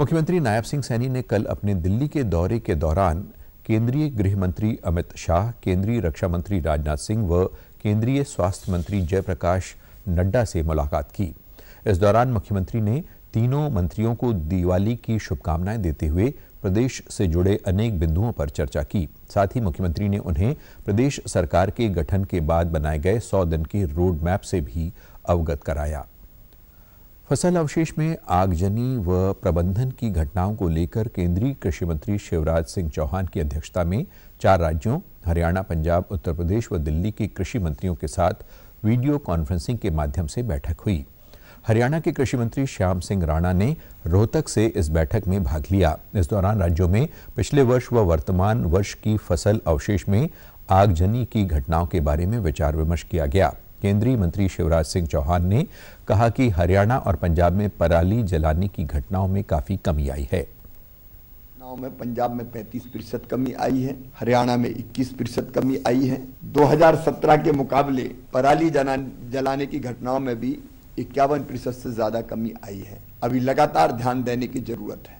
मुख्यमंत्री नायब सिंह सैनी ने कल अपने दिल्ली के दौरे के दौरान केंद्रीय गृह मंत्री अमित शाह, केंद्रीय रक्षा मंत्री राजनाथ सिंह व केंद्रीय स्वास्थ्य मंत्री जयप्रकाश नड्डा से मुलाकात की। इस दौरान मुख्यमंत्री ने तीनों मंत्रियों को दिवाली की शुभकामनाएँ देते हुए प्रदेश से जुड़े अनेक बिंदुओं पर चर्चा की। साथ ही मुख्यमंत्री ने उन्हें प्रदेश सरकार के गठन के बाद बनाए गए सौ दिन के रोड मैप से भी अवगत कराया। फ़सल अवशेष में आगजनी व प्रबंधन की घटनाओं को लेकर केंद्रीय कृषि मंत्री शिवराज सिंह चौहान की अध्यक्षता में चार राज्यों, हरियाणा, पंजाब, उत्तर प्रदेश व दिल्ली के कृषि मंत्रियों के साथ वीडियो कॉन्फ्रेंसिंग के माध्यम से बैठक हुई। हरियाणा के कृषि मंत्री श्याम सिंह राणा ने रोहतक से इस बैठक में भाग लिया। इस दौरान राज्यों में पिछले वर्ष व वर्तमान वर्ष की फ़सल अवशेष में आगजनी की घटनाओं के बारे में विचार विमर्श किया गया। केंद्रीय मंत्री शिवराज सिंह चौहान ने कहा कि हरियाणा और पंजाब में पराली जलाने की घटनाओं में काफ़ी कमी आई है। में पंजाब में 35 प्रतिशत कमी आई है, हरियाणा में 21 प्रतिशत कमी आई है। 2017 के मुकाबले पराली जलाने की घटनाओं में भी इक्यावन प्रतिशत से ज़्यादा कमी आई है। अभी लगातार ध्यान देने की ज़रूरत है।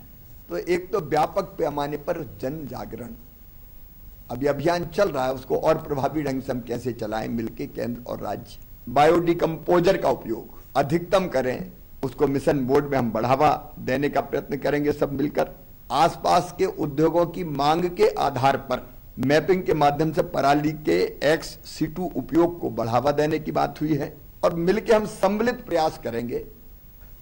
तो एक तो व्यापक पैमाने पर जन जागरण अभी अभियान चल रहा है, उसको और प्रभावी ढंग से हम कैसे चलाएँ, मिलके केंद्र और राज्य। बायोडिकम्पोजर का उपयोग अधिकतम करें, उसको मिशन बोर्ड में हम बढ़ावा देने का प्रयत्न करेंगे सब मिलकर। आसपास के उद्योगों की मांग के आधार पर मैपिंग के माध्यम से पराली के एक्स सीटू उपयोग को बढ़ावा देने की बात हुई है और मिलकर हम सम्मिलित प्रयास करेंगे।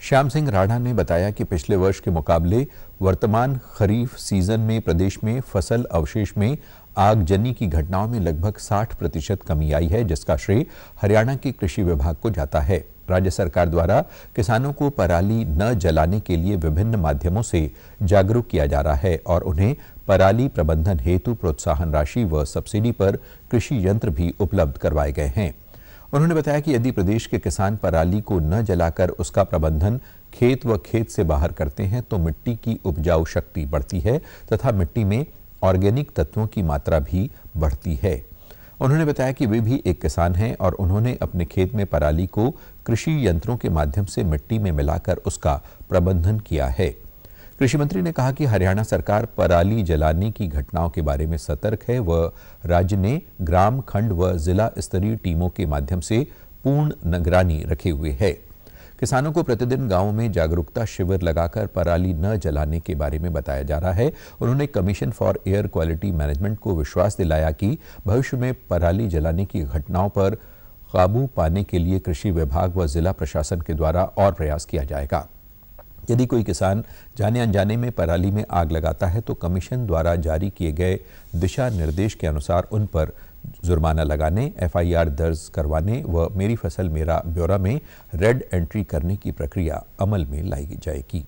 श्याम सिंह राणा ने बताया कि पिछले वर्ष के मुकाबले वर्तमान खरीफ सीज़न में प्रदेश में फ़सल अवशेष में आगजनी की घटनाओं में लगभग 60 प्रतिशत कमी आई है, जिसका श्रेय हरियाणा के कृषि विभाग को जाता है। राज्य सरकार द्वारा किसानों को पराली न जलाने के लिए विभिन्न माध्यमों से जागरूक किया जा रहा है और उन्हें पराली प्रबंधन हेतु प्रोत्साहन राशि व सब्सिडी पर कृषि यंत्र भी उपलब्ध करवाए गए हैं। उन्होंने बताया कि यदि प्रदेश के किसान पराली को न जलाकर उसका प्रबंधन खेत व खेत से बाहर करते हैं तो मिट्टी की उपजाऊ शक्ति बढ़ती है तथा मिट्टी में ऑर्गेनिक तत्वों की मात्रा भी बढ़ती है। उन्होंने बताया कि वे भी एक किसान हैं और उन्होंने अपने खेत में पराली को कृषि यंत्रों के माध्यम से मिट्टी में मिलाकर उसका प्रबंधन किया है। कृषि मंत्री ने कहा कि हरियाणा सरकार पराली जलाने की घटनाओं के बारे में सतर्क है व राज्य ने ग्राम, खंड व जिला स्तरीय टीमों के माध्यम से पूर्ण निगरानी रखे हुए है। किसानों को प्रतिदिन गाँवों में जागरूकता शिविर लगाकर पराली न जलाने के बारे में बताया जा रहा है। उन्होंने commission for air quality management को विश्वास दिलाया कि भविष्य में पराली जलाने की घटनाओं पर काबू पाने के लिए कृषि विभाग व जिला प्रशासन के द्वारा और प्रयास किया जाएगा। यदि कोई किसान जाने अनजाने में पराली में आग लगाता है तो कमीशन द्वारा जारी किए गए दिशा निर्देश के अनुसार उन पर जुर्माना लगाने, एफआईआर दर्ज करवाने व मेरी फ़सल मेरा ब्यौरा में रेड एंट्री करने की प्रक्रिया अमल में लाई जाएगी।